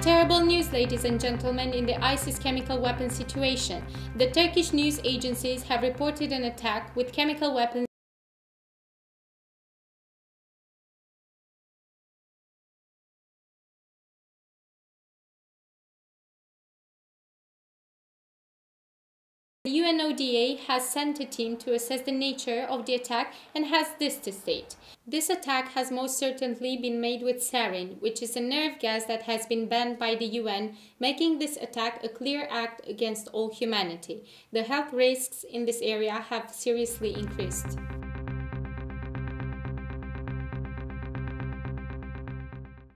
Terrible news, ladies and gentlemen, in the ISIS chemical weapon situation. The Turkish news agencies have reported an attack with chemical weapons. The UNODA has sent a team to assess the nature of the attack and has this to state. This attack has most certainly been made with sarin, which is a nerve gas that has been banned by the UN, making this attack a clear act against all humanity. The health risks in this area have seriously increased.